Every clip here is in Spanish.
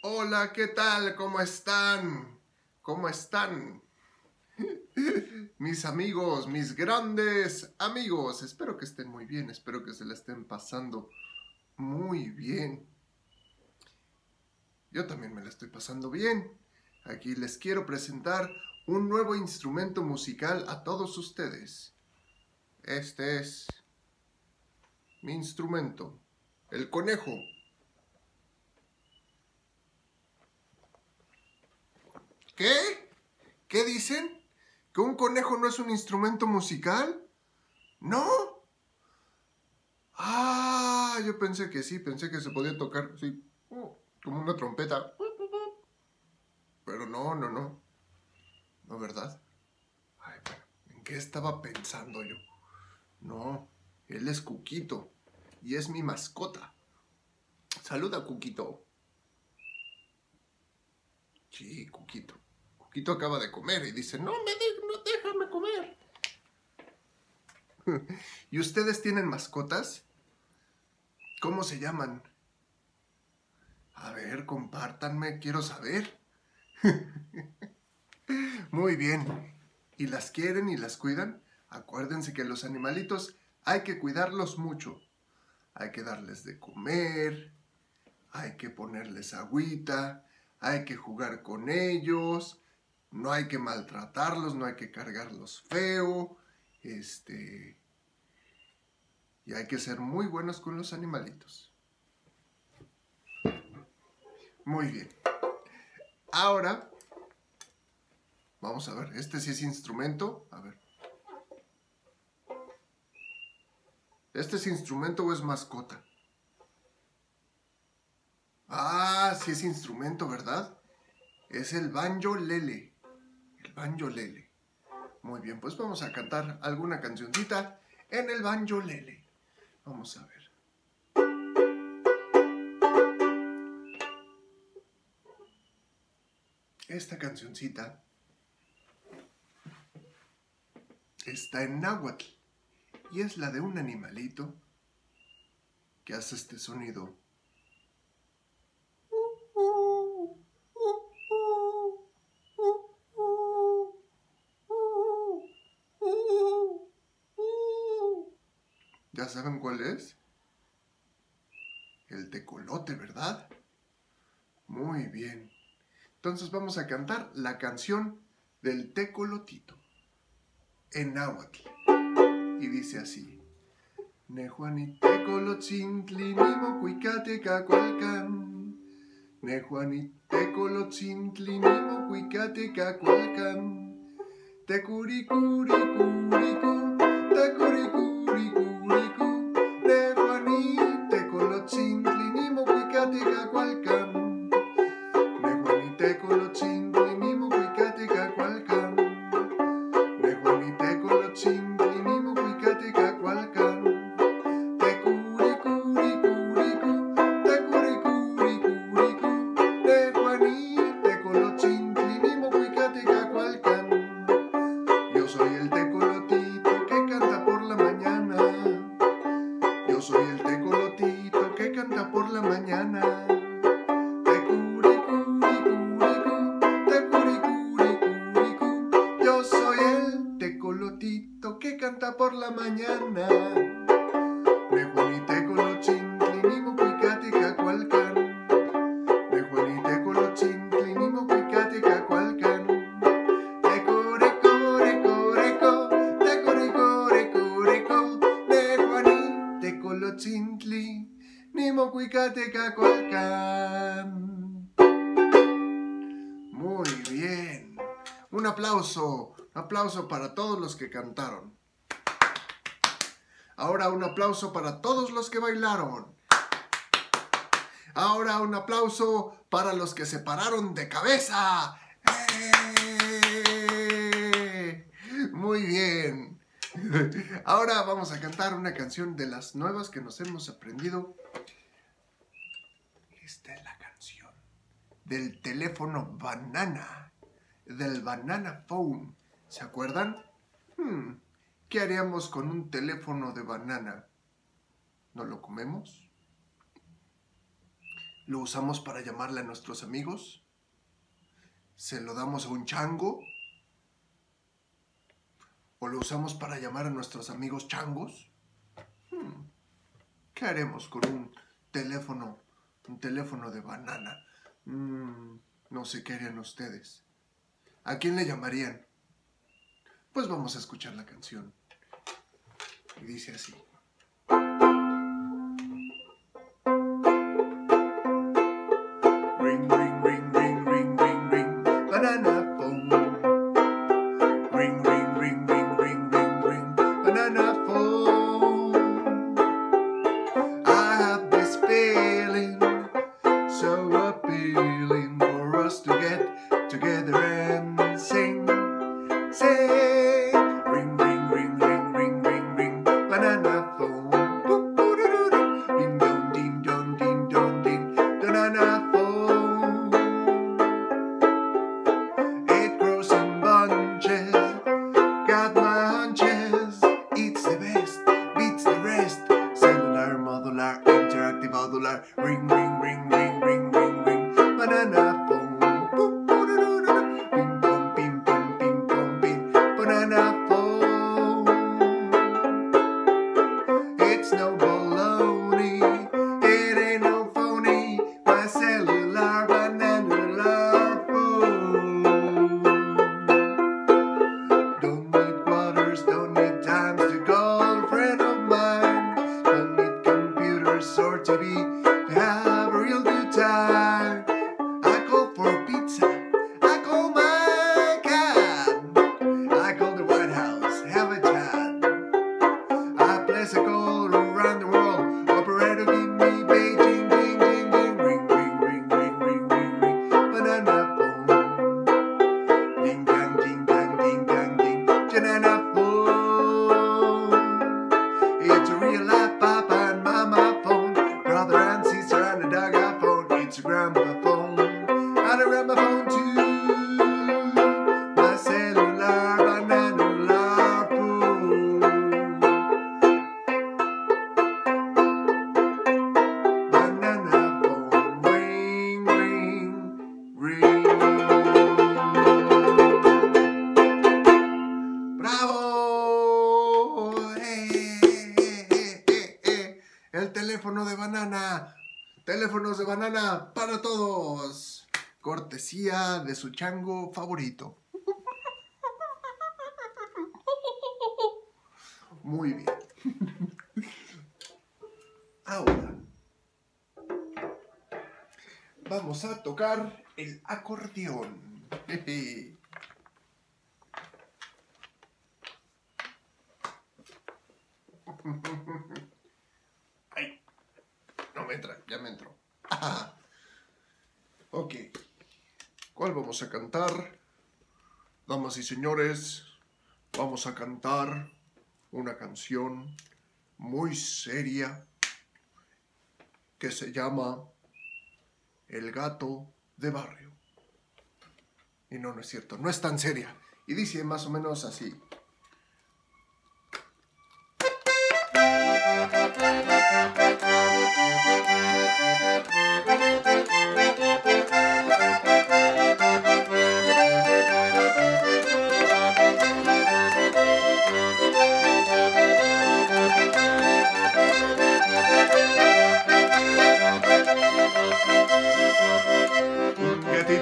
Hola, ¿qué tal? ¿Cómo están? ¿Cómo están? Mis amigos, mis grandes amigos, espero que estén muy bien, espero que se la estén pasando muy bien. Yo también me la estoy pasando bien. Aquí les quiero presentar un nuevo instrumento musical a todos ustedes. Este es mi instrumento, el conejo. ¿Qué? ¿Qué dicen? ¿Que un conejo no es un instrumento musical? ¿No? Ah, yo pensé que sí, pensé que se podía tocar, sí, como una trompeta. Pero no, no, no. No, ¿verdad? Ay, bueno, ¿en qué estaba pensando yo? No, él es Cuquito y es mi mascota. Saluda, Cuquito. Sí, Cuquito. Cuquito acaba de comer y dice, no, me no déjame comer. ¿Y ustedes tienen mascotas? ¿Cómo se llaman? A ver, compártanme, quiero saber. Muy bien. ¿Y las quieren y las cuidan? Acuérdense que los animalitos hay que cuidarlos mucho. Hay que darles de comer, hay que ponerles agüita, hay que jugar con ellos, no hay que maltratarlos, no hay que cargarlos feo, este, y hay que ser muy buenos con los animalitos. Muy bien. Ahora, vamos a ver, este sí es instrumento, a ver. ¿Este es instrumento o es mascota? Ah, sí es instrumento, ¿verdad? Es el banjo lele. El banjo lele. Muy bien, pues vamos a cantar alguna cancioncita en el banjo lele. Vamos a ver. Esta cancioncita está en náhuatl y es la de un animalito que hace este sonido. Saben cuál es? El tecolote, ¿verdad? Muy bien. Entonces vamos a cantar la canción del tecolotito en náhuatl y dice así. Nejuanite colotzintli nimo cuicate cacualcan. Nejuanite colotzintli nimo cuicate cacualcan. Te curi la mañana. Me juanite colochintli nimo cuicate cacualcan. Me juanite colochintli nimo cuicate cacualcan. Te core core coreco, te core core coreco. De juanite colochintli nimo cuicate cacualcan. Muy bien. Un aplauso, un aplauso para todos los que cantaron. Ahora un aplauso para todos los que bailaron. Ahora un aplauso para los que se pararon de cabeza. ¡Eh! Muy bien. Ahora vamos a cantar una canción de las nuevas que nos hemos aprendido. Esta es la canción del teléfono banana, del banana phone. ¿Se acuerdan? Hmm, ¿Qué haríamos con un teléfono de banana? ¿No lo comemos? ¿Lo usamos para llamarle a nuestros amigos? ¿Se lo damos a un chango? ¿O lo usamos para llamar a nuestros amigos changos? Hmm, ¿Qué haremos con un teléfono, un teléfono de banana? Mm, no sé qué harían ustedes. ¿A quién le llamarían? Pues vamos a escuchar la canción. Dice así. popular. Ring, ring. El teléfono de banana. Teléfonos de banana para todos. Cortesía de su chango favorito. Muy bien. Ahora vamos a tocar el acordeón no me entra, ya me entró. Ok, ¿cuál vamos a cantar? Damas y señores, vamos a cantar una canción muy seria que se llama El gato de barrio. Y no, no es cierto, no es tan seria. Y dice más o menos así.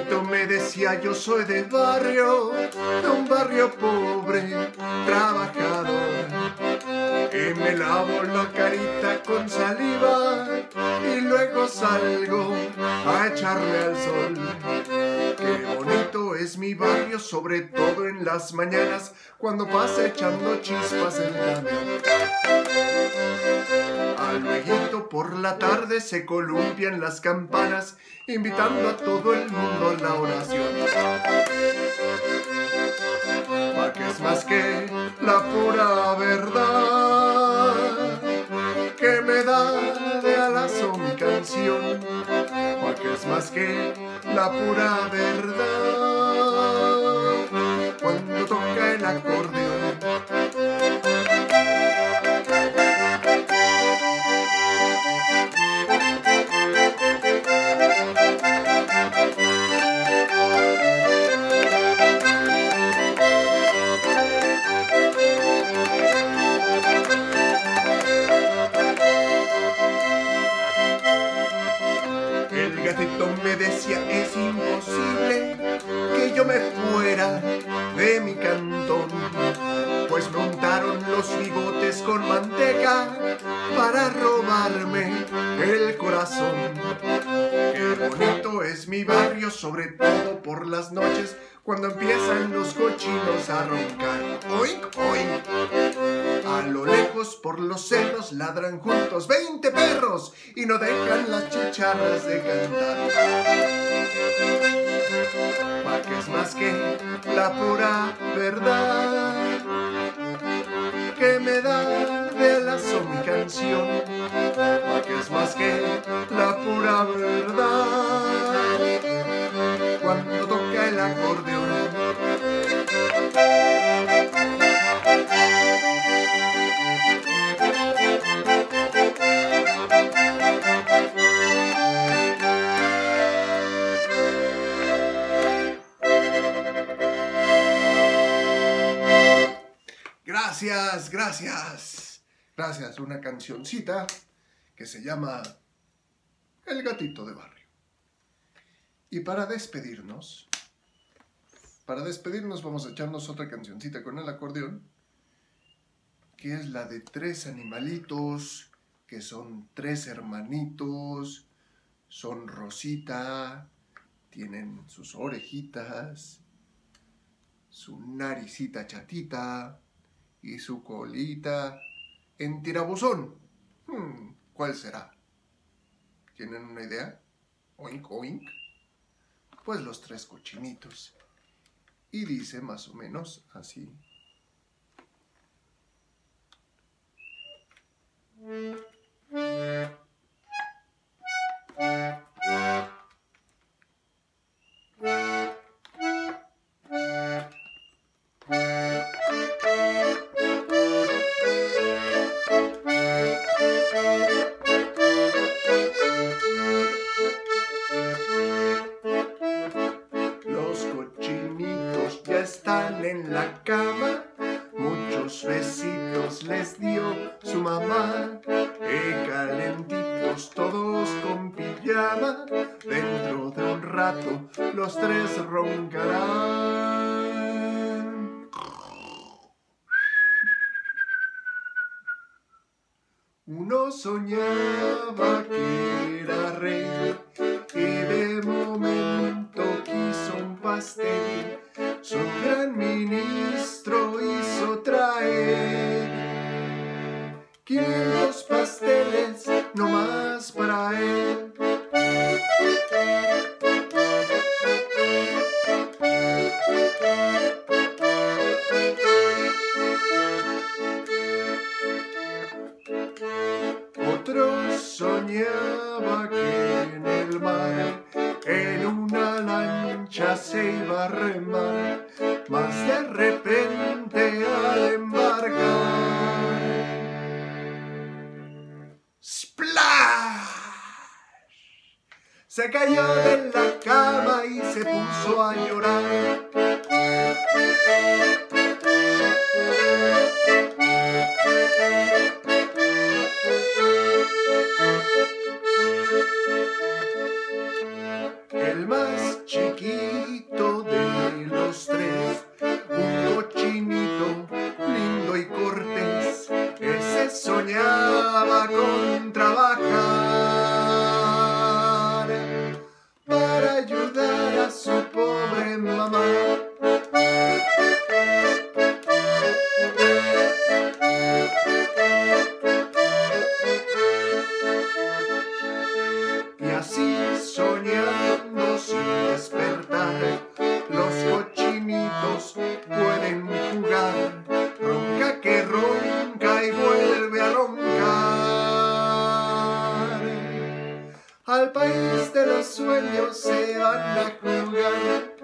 Me decía yo soy de barrio, de un barrio pobre, trabajador. Y me lavo la carita con saliva y luego salgo a echarle al sol. Qué bonito es mi barrio, sobre todo en las mañanas, cuando pasa echando chispas el camión. Al lueguito por la tarde se columpian las campanas, invitando a todo el mundo a la oración. Pa' que es más que la pura verdad que me da de alazo mi canción. Pa' que es más que la pura verdad cuando toca el acordeón. Mi barrio, sobre todo por las noches cuando empiezan los cochinos a roncar. Oink, oink. A lo lejos por los cerros ladran juntos 20 perros y no dejan las chicharras de cantar. Pa' que es más que la pura verdad que me da de lazo mi canción. Gracias. Gracias, una cancioncita que se llama El gatito de barrio. Y para despedirnos, para despedirnos vamos a echarnos otra cancioncita con el acordeón, que es la de tres animalitos, que son tres hermanitos, son Rosita, tienen sus orejitas, su naricita chatita y su colita en tirabuzón. Hmm, ¿Cuál será? ¿Tienen una idea? Oink, oink pues los tres cochinitos. Y dice más o menos así. Uno soñaba que era rey y se puso a llorar. País de los sueños se van a jugar.